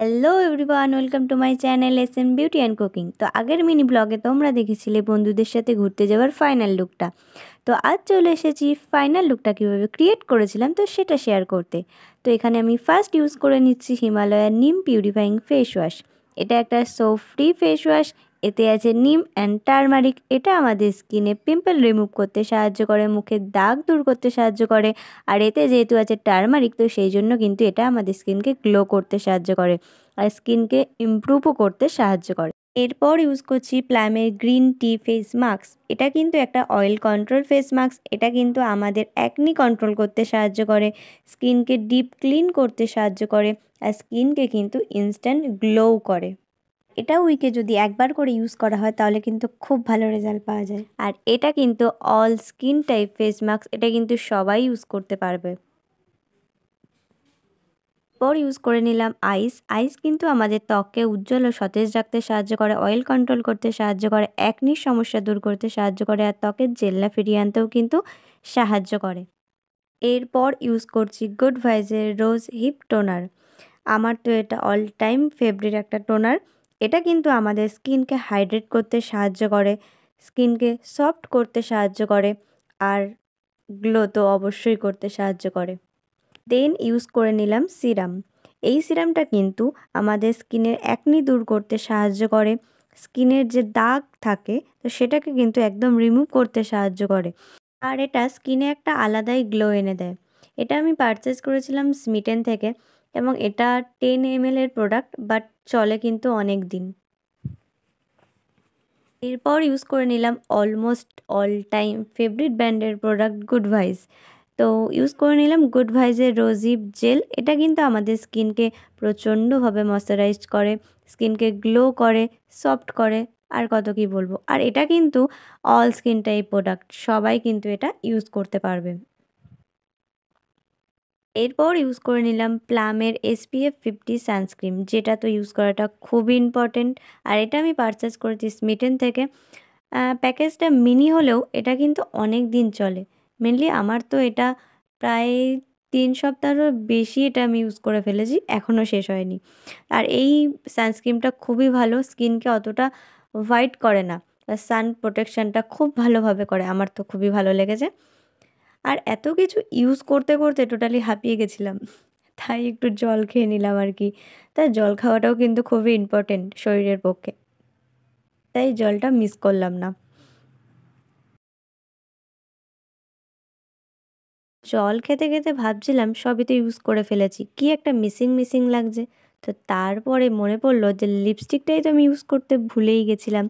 Hello everyone welcome to my channel S M beauty and cooking তো আগের mini ব্লগে তোমরা দেখেছিলে বন্ধুদের সাথে ঘুরতে যাওয়ার ফাইনাল লুকটা তো আজ চলে এসেছি ফাইনাল লুকটা কীভাবে ক্রিয়েট করেছিলাম তো সেটা শেয়ার করতে। তো এখানে আমি ফার্স্ট ইউজ করে নিচ্ছি হিমালয়ার নিম পিউরিফাইং ফেস ওয়াশ এটা একটা সো ফ্রি ফেস ওয়াশ এতে আছে নিম অ্যান্ড টারমারিক এটা আমাদের স্কিনে পিম্পল রিমুভ করতে সাহায্য করে মুখের দাগ দূর করতে সাহায্য করে। আর এতে যেহেতু আছে টারমারিক তো সেই জন্য কিন্তু এটা আমাদের স্কিনকে গ্লো করতে সাহায্য করে আর স্কিনকে ইমপ্রুভও করতে সাহায্য করে। এরপর ইউজ করছি প্ল্যামের গ্রিন টি ফেস মাস্ক এটা কিন্তু একটা অয়েল কন্ট্রোল ফেস মাস্ক এটা কিন্তু আমাদের অ্যাকনি কন্ট্রোল করতে সাহায্য করে স্কিনকে ডিপ ক্লিন করতে সাহায্য করে আর স্কিনকে কিন্তু ইনস্ট্যান্ট গ্লো করে। এটা উইকে যদি একবার করে ইউজ করা হয়, তাহলে কিন্তু খুব ভালো রেজাল্ট পাওয়া যায়। আর এটা কিন্তু all skin type face mask এটা কিন্তু সবাই ইউজ করতে পারবে। পর ইউজ করে নিলাম আইস আইস কিন্তু আমাদের ত্বককে উজ্জ্বল ও সতেজ রাখতে সাহায্য করে অয়েল কন্ট্রোল করতে সাহায্য করে একনির সমস্যা দূর করতে সাহায্য করে, আর ত্বকের জেল্লা ফিরিয়ে আনতেও কিন্তু সাহায্য করে। এরপর ইউজ করছি গুড ভাইজের রোজ হিপ টোনার আমার তো এটা অল টাইম ফেভারিট একটা টোনার এটা কিন্তু আমাদের স্কিনকে হাইড্রেট করতে সাহায্য করে, স্কিনকে সফট করতে সাহায্য করে আর গ্লো তো অবশ্যই করতে সাহায্য করে। দেন ইউজ করে নিলাম সিরাম। এই সিরামটা কিন্তু আমাদের স্কিনের একনি দূর করতে সাহায্য করে, স্কিনের যে দাগ থাকে তো সেটাকে কিন্তু একদম রিমুভ করতে সাহায্য করে আর এটা স্কিনে একটা আলাদাই গ্লো এনে দেয়। এটা আমি পারচেস করেছিলাম স্মিটেন থেকে। এবং এটা টেন এম এর প্রোডাক্ট বাট চলে কিন্তু অনেক দিন এরপর ইউজ করে নিলাম অলমোস্ট অল টাইম ফেভারিট ব্র্যান্ডের প্রোডাক্ট গুড ভাইস তো ইউজ করে নিলাম গুড ভাইজের রোজিপ জেল এটা কিন্তু আমাদের স্কিনকে প্রচণ্ডভাবে ময়শ্চারাইজ করে, স্কিনকে গ্লো করে সফট করে, আর কত কি বলব? আর এটা কিন্তু অল স্কিন টাইপ প্রোডাক্ট সবাই কিন্তু এটা ইউজ করতে পারবে। এরপর ইউজ করে নিলাম প্লামের এসপিএফ ফিফটি সানস্ক্রিন যেটা তো ইউজ করাটা খুবই ইম্পর্টেন্ট আর এটা আমি পারচেস করেছি স্মিটেন থেকে। প্যাকেজটা মিনি হলেও এটা কিন্তু অনেক দিন চলে। মেনলি আমার তো এটা প্রায় তিন সপ্তাহেরও বেশি এটা আমি ইউজ করে ফেলেছি, এখনও শেষ হয়নি। আর এই সানস্ক্রিনটা খুবই ভালো স্কিনকে অতটা হোয়াইট করে না। সান প্রোটেকশানটা খুব ভালোভাবে করে, আমার তো খুবই ভালো লেগেছে। আর এত কিছু ইউজ করতে করতে টোটালি হাঁপিয়ে গেছিলাম। তাই একটু জল খেয়ে নিলাম আর কি। তাই জল খাওয়াটাও কিন্তু খুবই ইম্পর্টেন্ট শরীরের পক্ষে। তাই জলটা মিস করলাম না। জল খেতে খেতে ভাবছিলাম সবই তো ইউজ করে ফেলেছি। কি একটা মিসিং মিসিং লাগছে। তো তারপরে মনে পড়ল যে লিপস্টিকটাই তো আমি ইউজ করতে ভুলেই গেছিলাম।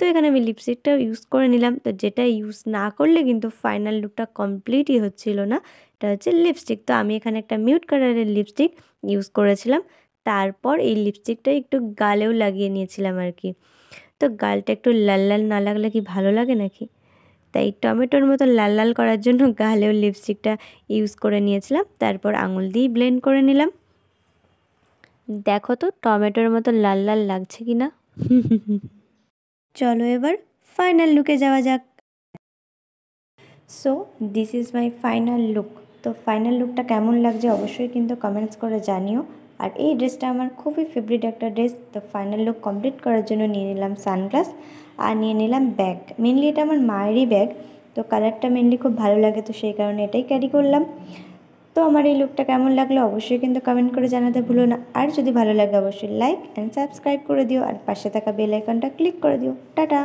তো এখানে আমি লিপস্টিকটাও ইউজ করে নিলাম। তো যেটা ইউজ না করলে কিন্তু ফাইনাল লুকটা কমপ্লিটই হচ্ছিল না। এটা হচ্ছে লিপস্টিক তো আমি এখানে একটা মিউট কালারের লিপস্টিক ইউজ করেছিলাম। তারপর এই লিপস্টিকটা একটু গালেও লাগিয়ে নিয়েছিলাম আর কি তো গালটা একটু লাল লাল না লাগলে কি ভালো লাগে নাকি? তাই টমেটোর মতো লাল লাল করার জন্য গালেও লিপস্টিকটা ইউজ করে নিয়েছিলাম। তারপর আঙুল দিয়েই ব্লেন্ড করে নিলাম। দেখো তো টমেটোর মতো লাল লাল লাগছে কি না চলো এবার ফাইনাল লুকে যাওয়া যাক। So this is my final look তো ফাইনাল লুকটা কেমন লাগছে অবশ্যই কিন্তু কমেন্টস করে জানিও। আর এই ড্রেসটা আমার খুবই ফেভারিট একটা ড্রেস তো ফাইনাল লুক কমপ্লিট করার জন্য নিয়ে নিলাম সানগ্লাস আর নিয়ে নিলাম ব্যাগ মেনলি এটা আমার মায়েরই ব্যাগ তো কালারটা মেনলি খুব ভালো লাগে, তো সেই কারণে এটাই ক্যারি করলাম। তো আমার এই লুকটা কেমন লাগল অবশ্যই কিন্তু কমেন্ট করে জানাতে ভুলো না। আর যদি ভালো লাগে অবশ্যই লাইক অ্যান্ড সাবস্ক্রাইব করে দিও। আর পাশে থাকা বেল আইকনটা ক্লিক করে দিও। টাটা!